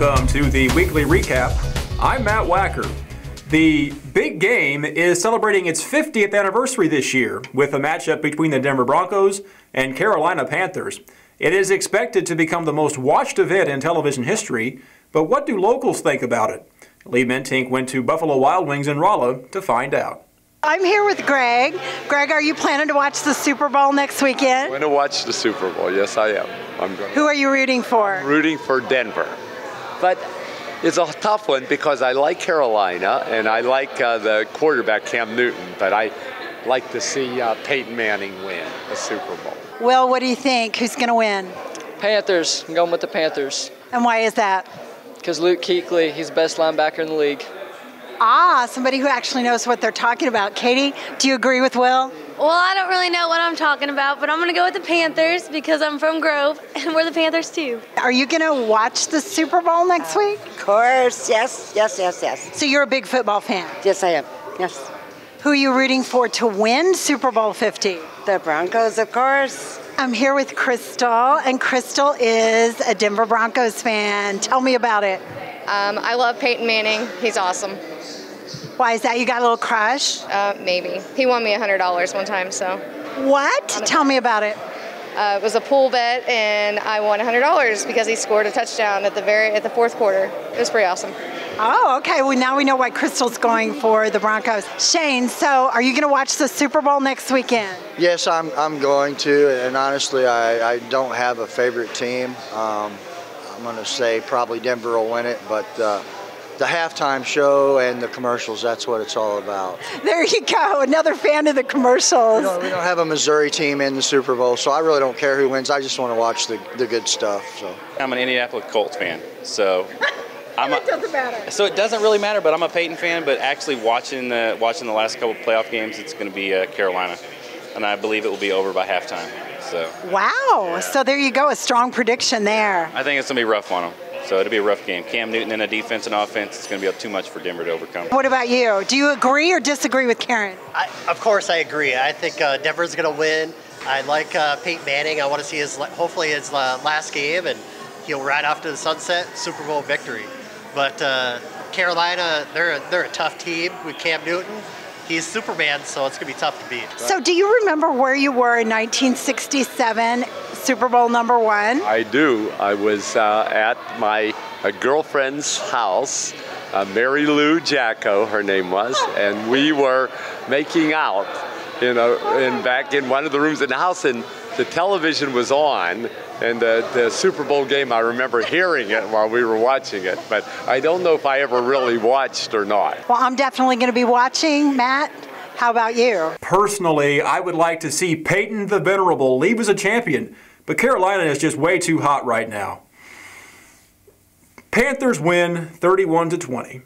Welcome to the weekly recap. I'm Matt Wacker. The big game is celebrating its 50th anniversary this year with a matchup between the Denver Broncos and Carolina Panthers. It is expected to become the most watched event in television history, but what do locals think about it? Lee Mentink went to Buffalo Wild Wings in Rolla to find out. I'm here with Greg. Greg, are you planning to watch the Super Bowl next weekend? I'm going to watch the Super Bowl. Yes, I am. I'm going. Who are you rooting for? Rooting for Denver, but it's a tough one because I like Carolina and I like uh, the quarterback Cam Newton, but I like to see uh, Peyton Manning win a Super Bowl. Well, what do you think? Who's going to win? Panthers. I'm going with the Panthers. And why is that? Because Luke Kuechly, he's the best linebacker in the league. Ah, somebody who actually knows what they're talking about. Katie, do you agree with Will? Well, I don't really know what I'm talking about, but I'm going to go with the Panthers because I'm from Grove and we're the Panthers too. Are you going to watch the Super Bowl next week? Of course, yes, yes, yes, yes. So you're a big football fan? Yes, I am. Yes. Who are you rooting for to win Super Bowl 50? The Broncos, of course. I'm here with Crystal, and Crystal is a Denver Broncos fan. Tell me about it. Um, I love Peyton Manning. He's awesome. Why is that? You got a little crush? Uh, maybe. He won me $100 one time, so. What? Tell me about it. Uh, it was a pool bet, and I won $100 because he scored a touchdown at the very at the fourth quarter. It was pretty awesome. Oh, okay. Well, now we know why Crystal's going for the Broncos. Shane, so are you going to watch the Super Bowl next weekend? Yes, I'm, I'm going to, and honestly, I, I don't have a favorite team. Um, I'm going to say probably Denver will win it, but uh, the halftime show and the commercials, that's what it's all about. There you go. Another fan of the commercials. We don't, we don't have a Missouri team in the Super Bowl, so I really don't care who wins. I just want to watch the, the good stuff. So I'm an Indianapolis Colts fan, so I'm it doesn't matter. So it doesn't really matter, but I'm a Peyton fan. But actually, watching the watching the last couple playoff games, it's going to be uh, Carolina, and I believe it will be over by halftime. So wow. Yeah. So there you go, a strong prediction there. I think it's going to be rough on them. So it'll be a rough game. Cam Newton in a defense and offense, it's going to be up too much for Denver to overcome. What about you? Do you agree or disagree with Karen? I, of course, I agree. I think uh, Denver's going to win. I like uh, Peyton Manning. I want to see his, hopefully, his uh, last game, and he'll ride off to the sunset, Super Bowl victory. But uh, Carolina, they're a, they're a tough team with Cam Newton. He's Superman, so it's going to be tough to beat. So, do you remember where you were in 1967, Super Bowl number one? I do. I was uh, at my girlfriend's house, uh, Mary Lou Jacko, her name was, and we were making out, you know, in back in one of the rooms in the house, and the television was on, and the, the Super Bowl game, I remember hearing it while we were watching it, but I don't know if I ever really watched or not. Well, I'm definitely going to be watching, Matt. How about you? Personally, I would like to see Peyton the Venerable leave as a champion, but Carolina is just way too hot right now. Panthers win 31 to 20.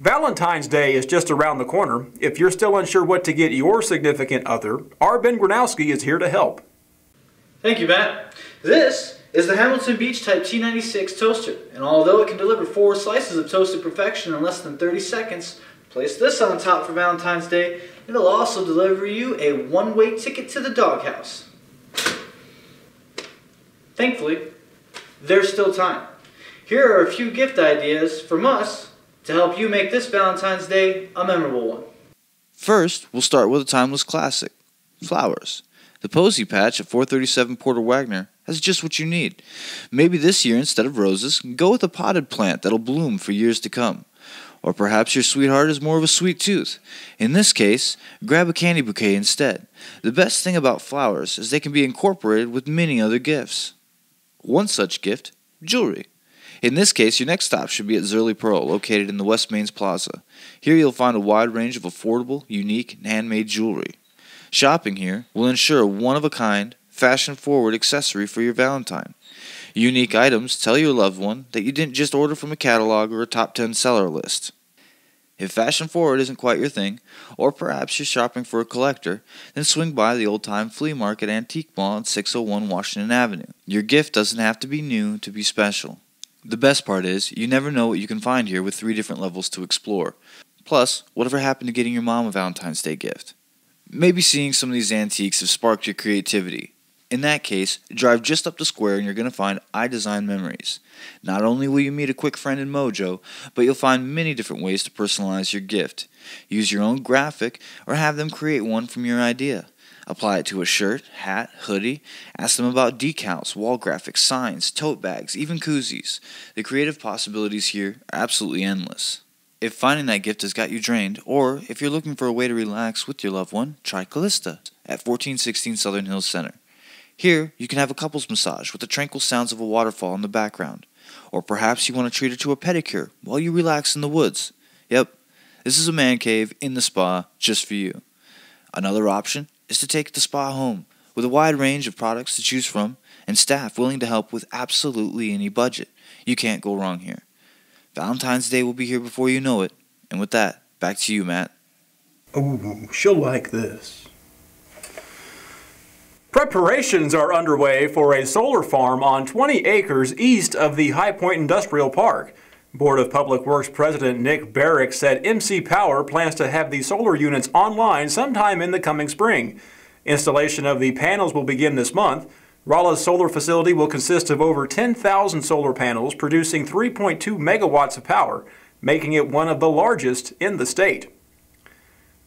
Valentine's Day is just around the corner. If you're still unsure what to get your significant other, our Ben Gronowski is here to help. Thank you, Matt. This is the Hamilton Beach Type T96 toaster, and although it can deliver four slices of toasted perfection in less than 30 seconds, place this on top for Valentine's Day. and It'll also deliver you a one-way ticket to the doghouse. Thankfully, there's still time. Here are a few gift ideas from us to help you make this Valentine's Day a memorable one. First, we'll start with a timeless classic flowers. The Posy Patch at 437 Porter Wagoner has just what you need. Maybe this year, instead of roses, go with a potted plant that'll bloom for years to come. Or perhaps your sweetheart is more of a sweet tooth. In this case, grab a candy bouquet instead. The best thing about flowers is they can be incorporated with many other gifts. One such gift, jewelry. In this case, your next stop should be at Zerly Pearl, located in the West Mains Plaza. Here you'll find a wide range of affordable, unique, and handmade jewelry. Shopping here will ensure a one of a kind, fashion forward accessory for your Valentine. Unique items tell your loved one that you didn't just order from a catalog or a top 10 seller list. If fashion forward isn't quite your thing, or perhaps you're shopping for a collector, then swing by the old time flea market antique mall at 601 Washington Avenue. Your gift doesn't have to be new to be special. The best part is, you never know what you can find here with three different levels to explore. Plus, whatever happened to getting your mom a Valentine's Day gift? Maybe seeing some of these antiques have sparked your creativity. In that case, drive just up the square and you're going to find iDesign Memories. Not only will you meet a quick friend in Mojo, but you'll find many different ways to personalize your gift. Use your own graphic or have them create one from your idea. Apply it to a shirt, hat, hoodie. Ask them about decals, wall graphics, signs, tote bags, even koozies. The creative possibilities here are absolutely endless. If finding that gift has got you drained, or if you're looking for a way to relax with your loved one, try Callista at 1416 Southern Hills Center. Here, you can have a couples massage with the tranquil sounds of a waterfall in the background. Or perhaps you want to treat her to a pedicure while you relax in the woods. Yep, this is a man cave in the spa just for you. Another option is to take the spa home with a wide range of products to choose from and staff willing to help with absolutely any budget. You can't go wrong here. Valentine's Day will be here before you know it. And with that, back to you, Matt. Oh, she'll like this. Preparations are underway for a solar farm on 20 acres east of the High Point Industrial Park. Board of Public Works President Nick Barrick said MC Power plans to have the solar units online sometime in the coming spring. Installation of the panels will begin this month. Rolla's solar facility will consist of over 10,000 solar panels producing 3.2 megawatts of power, making it one of the largest in the state.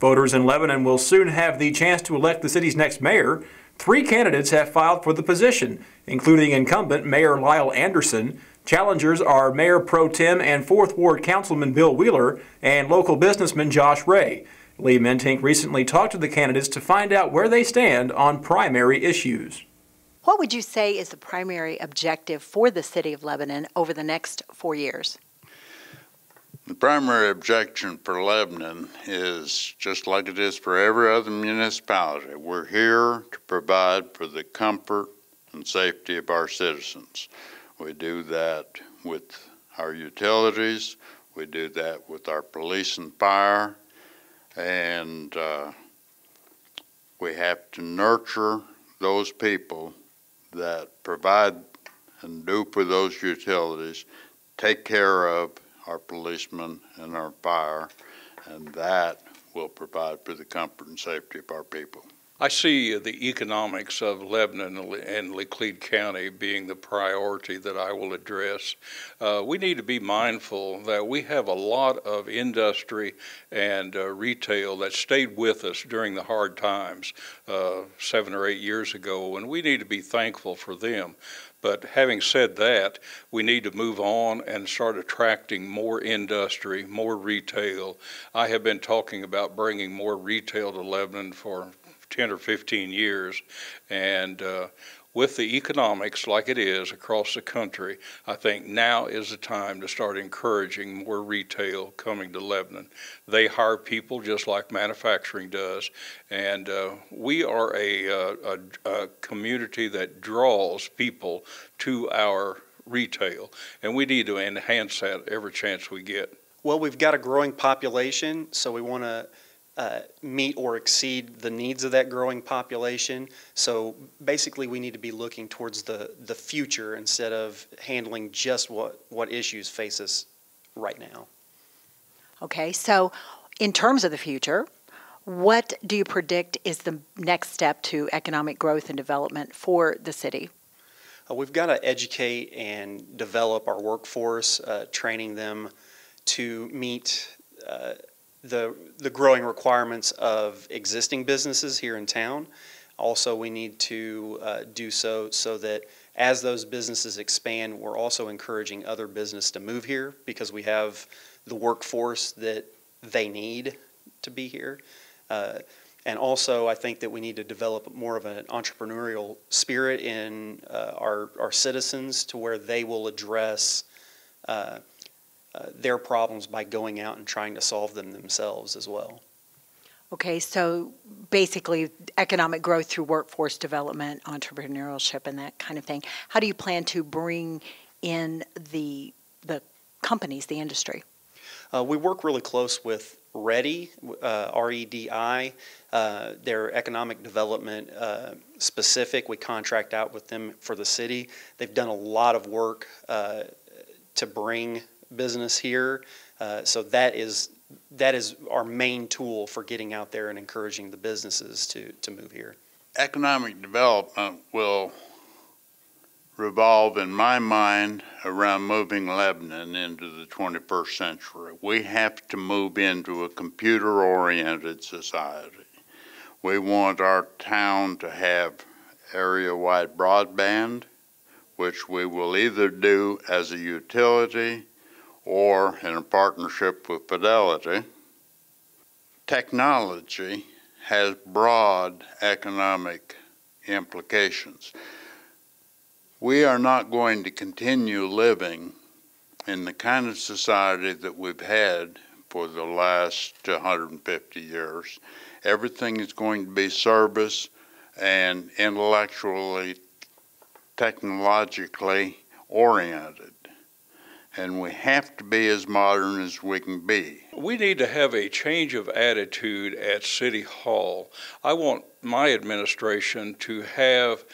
Voters in Lebanon will soon have the chance to elect the city's next mayor. Three candidates have filed for the position, including incumbent Mayor Lyle Anderson. Challengers are Mayor Pro Tem and 4th Ward Councilman Bill Wheeler and local businessman Josh Ray. Lee Mentink recently talked to the candidates to find out where they stand on primary issues. What would you say is the primary objective for the city of Lebanon over the next four years? The primary objection for Lebanon is just like it is for every other municipality. We're here to provide for the comfort and safety of our citizens. We do that with our utilities, we do that with our police and fire, and uh, we have to nurture those people that provide and do for those utilities, take care of our policemen and our fire, and that will provide for the comfort and safety of our people. I see the economics of Lebanon and Laclede County being the priority that I will address. Uh, we need to be mindful that we have a lot of industry and uh, retail that stayed with us during the hard times uh, seven or eight years ago, and we need to be thankful for them. But having said that, we need to move on and start attracting more industry, more retail. I have been talking about bringing more retail to Lebanon for 10 or 15 years. And uh, with the economics like it is across the country, I think now is the time to start encouraging more retail coming to Lebanon. They hire people just like manufacturing does, and uh, we are a, uh, a, a community that draws people to our retail, and we need to enhance that every chance we get. Well, we've got a growing population, so we want to uh, meet or exceed the needs of that growing population. So basically, we need to be looking towards the, the future instead of handling just what, what issues face us right now. Okay, so in terms of the future, what do you predict is the next step to economic growth and development for the city? Uh, we've got to educate and develop our workforce, uh, training them to meet uh, the, the growing requirements of existing businesses here in town. Also, we need to uh, do so so that as those businesses expand, we're also encouraging other business to move here because we have the workforce that they need to be here. Uh, and also, I think that we need to develop more of an entrepreneurial spirit in uh, our, our citizens to where they will address uh, their problems by going out and trying to solve them themselves as well. Okay, so basically economic growth through workforce development, entrepreneurship, and that kind of thing. How do you plan to bring in the the companies, the industry? Uh, we work really close with REDI, uh, R-E-D-I. Uh, their economic development uh, specific. We contract out with them for the city. They've done a lot of work uh, to bring business here. Uh, so that is that is our main tool for getting out there and encouraging the businesses to, to move here. economic development will revolve, in my mind, around moving Lebanon into the 21st century. We have to move into a computer oriented society. We want our town to have area wide broadband, which we will either do as a utility or in a partnership with Fidelity. Technology has broad economic implications. We are not going to continue living in the kind of society that we've had for the last 150 years. Everything is going to be service and intellectually, technologically oriented. And we have to be as modern as we can be. We need to have a change of attitude at City Hall. I want my administration to have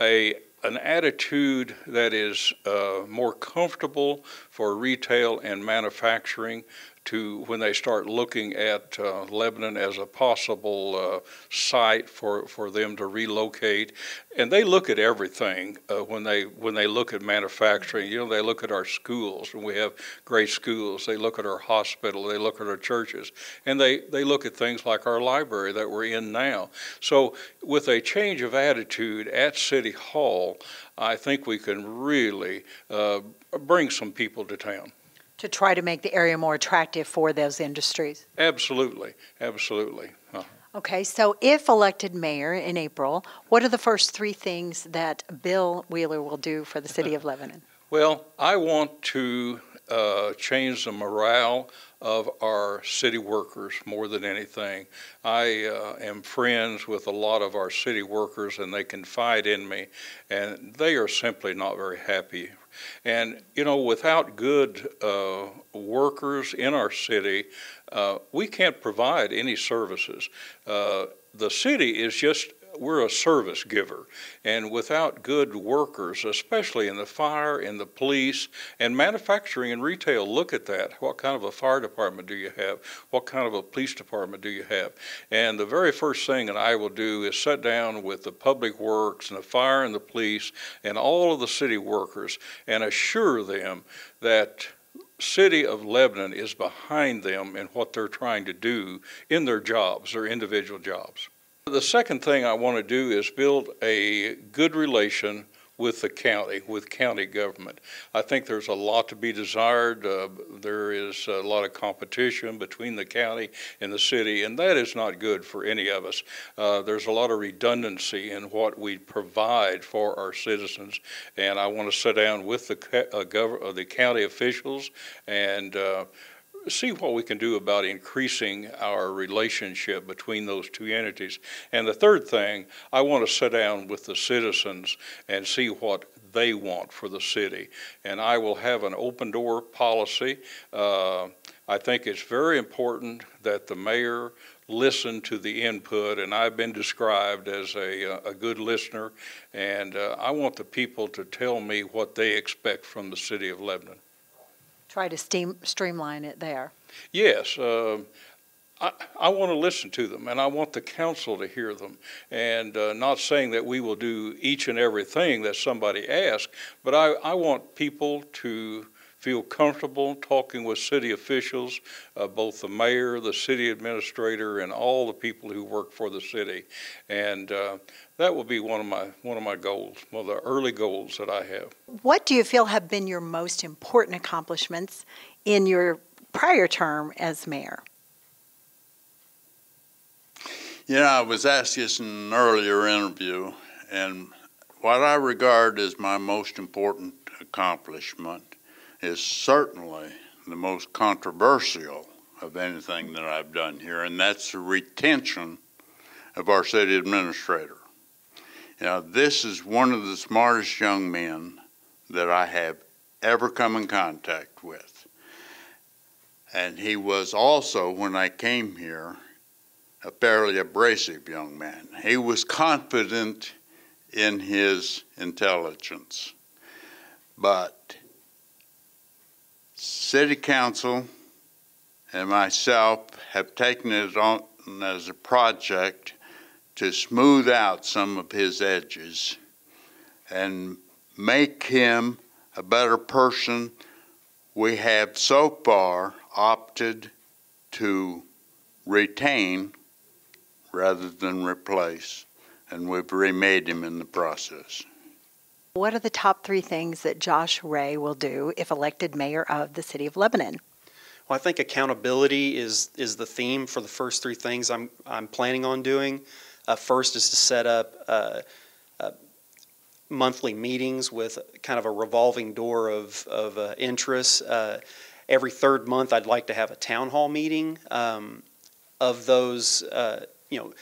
a an attitude that is uh, more comfortable for retail and manufacturing to when they start looking at uh, Lebanon as a possible uh, site for, for them to relocate. And they look at everything uh, when they when they look at manufacturing. You know, they look at our schools, and we have great schools. They look at our hospital. They look at our churches, and they they look at things like our library that we're in now. So, with a change of attitude at City Hall, I think we can really uh, bring some people to town to try to make the area more attractive for those industries. Absolutely, absolutely. Uh-huh. Okay, so if elected mayor in April, what are the first three things that Bill Wheeler will do for the city of Lebanon? Well, I want to uh, change the morale of our city workers more than anything. I uh, am friends with a lot of our city workers and they confide in me, and they are simply not very happy and, you know, without good uh, workers in our city, uh, we can't provide any services. Uh, the city is just we're a service giver. And without good workers, especially in the fire, in the police, and manufacturing and retail, look at that. What kind of a fire department do you have? What kind of a police department do you have? And the very first thing that I will do is sit down with the public works and the fire and the police and all of the city workers and assure them that city of Lebanon is behind them in what they're trying to do in their jobs, their individual jobs. The second thing I want to do is build a good relation with the county, with county government. I think there's a lot to be desired. Uh, there is a lot of competition between the county and the city, and that is not good for any of us. Uh, there's a lot of redundancy in what we provide for our citizens, and I want to sit down with the, uh, gov- uh, the county officials and uh, see what we can do about increasing our relationship between those two entities. And the third thing, I want to sit down with the citizens and see what they want for the city. And I will have an open door policy. Uh, I think it's very important that the mayor listen to the input, and I've been described as a, a good listener, and uh, I want the people to tell me what they expect from the city of Lebanon try to steam, streamline it there. Yes. Uh, I, I want to listen to them and I want the council to hear them. And uh, not saying that we will do each and everything that somebody asks, but I, I want people to feel comfortable talking with city officials, uh, both the mayor, the city administrator, and all the people who work for the city. And uh, that will be one of my one of my goals, one of the early goals that I have. What do you feel have been your most important accomplishments in your prior term as mayor? You know, I was asked this in an earlier interview, and what I regard as my most important accomplishment is certainly the most controversial of anything that I've done here, and that's the retention of our city administrator. Now, this is one of the smartest young men that I have ever come in contact with. And he was also, when I came here, a fairly abrasive young man. He was confident in his intelligence. But City Council and myself have taken it on as a project to smooth out some of his edges and make him a better person, we have so far opted to retain rather than replace, and we've remade him in the process. What are the top three things that Josh Ray will do if elected mayor of the city of Lebanon? Well, I think accountability is is the theme for the first three things I'm I'm planning on doing. Uh, first is to set up uh, uh, monthly meetings with kind of a revolving door of of uh, interests. Uh, every third month, I'd like to have a town hall meeting. Um, of those, uh, you know,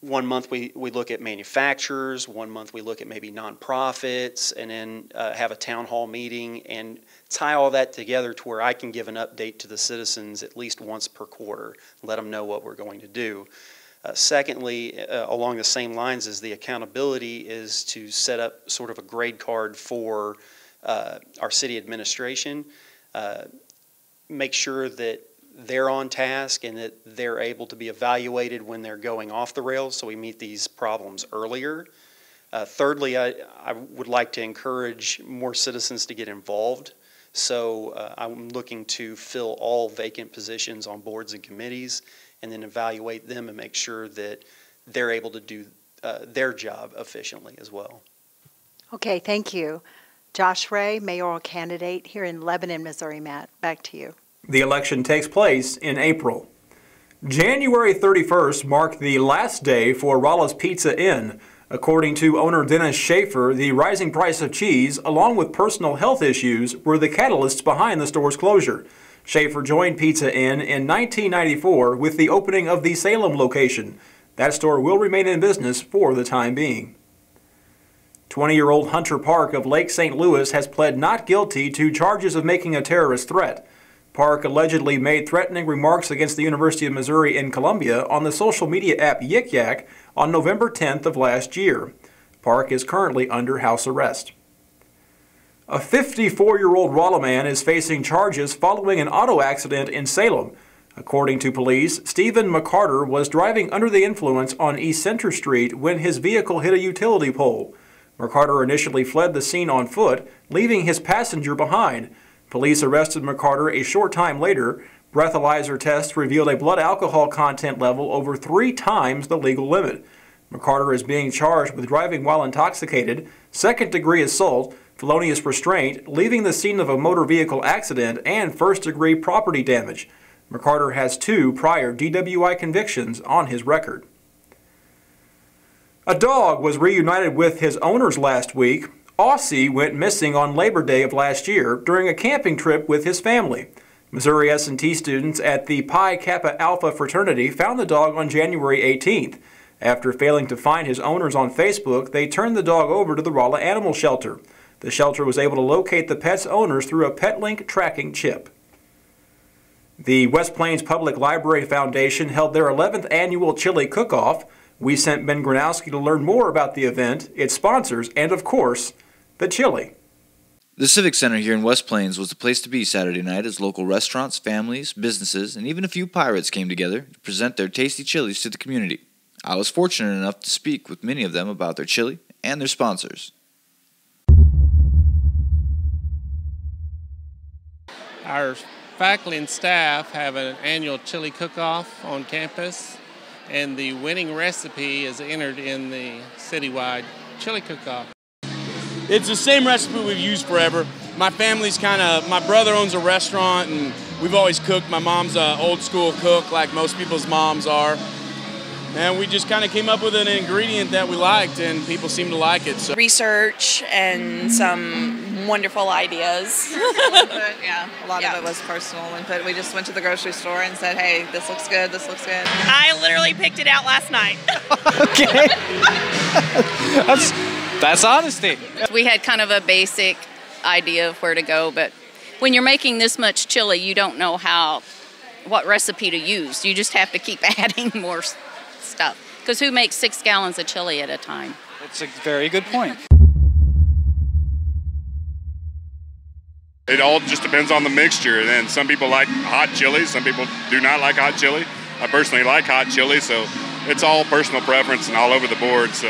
one month we, we look at manufacturers, one month we look at maybe nonprofits, and then uh, have a town hall meeting and tie all that together to where I can give an update to the citizens at least once per quarter, let them know what we're going to do. Uh, secondly, uh, along the same lines as the accountability, is to set up sort of a grade card for uh, our city administration. Uh, make sure that they're on task and that they're able to be evaluated when they're going off the rails so we meet these problems earlier. Uh, thirdly, I, I would like to encourage more citizens to get involved. So uh, I'm looking to fill all vacant positions on boards and committees and then evaluate them and make sure that they're able to do uh, their job efficiently as well. Okay, thank you. Josh Ray, mayoral candidate here in Lebanon, Missouri. Matt, back to you. The election takes place in April. January 31st marked the last day for Rolla's Pizza Inn. According to owner Dennis Schaefer, the rising price of cheese, along with personal health issues, were the catalysts behind the store's closure. Schaefer joined Pizza Inn in 1994 with the opening of the Salem location. That store will remain in business for the time being. 20 year old Hunter Park of Lake St. Louis has pled not guilty to charges of making a terrorist threat. Park allegedly made threatening remarks against the University of Missouri in Columbia on the social media app Yik Yak on November 10th of last year. Park is currently under house arrest. A 54 year old Rolla man is facing charges following an auto accident in Salem. According to police, Stephen McCarter was driving under the influence on East Center Street when his vehicle hit a utility pole. McCarter initially fled the scene on foot, leaving his passenger behind. Police arrested McCarter a short time later. Breathalyzer tests revealed a blood alcohol content level over three times the legal limit. McCarter is being charged with driving while intoxicated, second degree assault, felonious restraint, leaving the scene of a motor vehicle accident, and first degree property damage. McCarter has two prior DWI convictions on his record. A dog was reunited with his owners last week. Aussie went missing on Labor Day of last year during a camping trip with his family. Missouri S&T students at the Pi Kappa Alpha fraternity found the dog on January 18th. After failing to find his owners on Facebook, they turned the dog over to the Rolla Animal Shelter. The shelter was able to locate the pet's owners through a PetLink tracking chip. The West Plains Public Library Foundation held their 11th annual chili cook-off. We sent Ben Gronowski to learn more about the event, its sponsors, and of course, the chili. The Civic Center here in West Plains was the place to be Saturday night as local restaurants, families, businesses, and even a few pirates came together to present their tasty chilies to the community. I was fortunate enough to speak with many of them about their chili and their sponsors. Our faculty and staff have an annual chili cook-off on campus, and the winning recipe is entered in the citywide chili cook-off. It's the same recipe we've used forever. My family's kind of, my brother owns a restaurant and we've always cooked. My mom's an old school cook like most people's moms are. And we just kind of came up with an ingredient that we liked and people seem to like it. So. Research and some wonderful ideas. yeah, a lot yeah. of it was personal input. We just went to the grocery store and said, hey, this looks good, this looks good. I literally picked it out last night. okay. That's that's honesty. We had kind of a basic idea of where to go, but when you're making this much chili, you don't know how, what recipe to use. You just have to keep adding more stuff. Because who makes six gallons of chili at a time? That's a very good point. It all just depends on the mixture. And then some people like hot chili, some people do not like hot chili. I personally like hot chili, so it's all personal preference and all over the board. So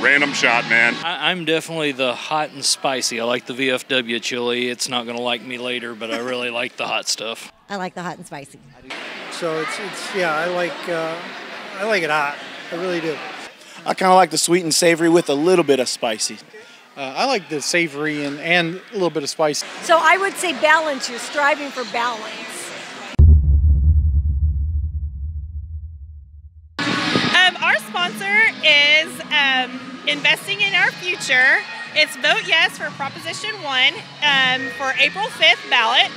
random shot, man. I, I'm definitely the hot and spicy. I like the VFW chili. It's not going to like me later, but I really like the hot stuff. I like the hot and spicy. So it's, it's yeah, I like uh, I like it hot. I really do. I kind of like the sweet and savory with a little bit of spicy. Uh, I like the savory and, and a little bit of spice. So I would say balance. You're striving for balance. Is um, investing in our future. It's Vote Yes for Proposition 1 um, for April 5th ballot.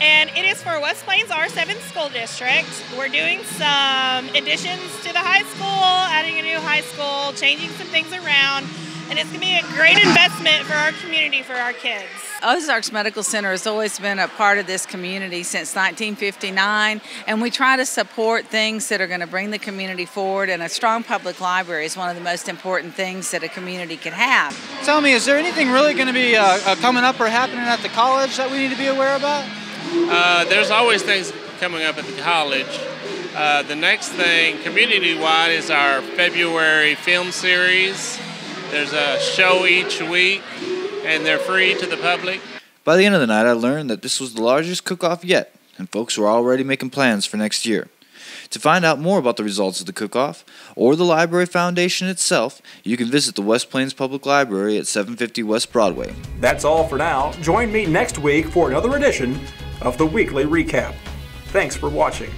And it is for West Plains R7 School District. We're doing some additions to the high school, adding a new high school, changing some things around. And it's going to be a great investment for our community, for our kids. Ozarks Medical Center has always been a part of this community since 1959, and we try to support things that are going to bring the community forward. And a strong public library is one of the most important things that a community can have. Tell me, is there anything really going to be uh, uh, coming up or happening at the college that we need to be aware about? Uh, there's always things coming up at the college. Uh, the next thing, community wide, is our February film series. There's a show each week, and they're free to the public. By the end of the night, I learned that this was the largest cook off yet, and folks were already making plans for next year. To find out more about the results of the cook off, or the Library Foundation itself, you can visit the West Plains Public Library at 750 West Broadway. That's all for now. Join me next week for another edition of the Weekly Recap. Thanks for watching.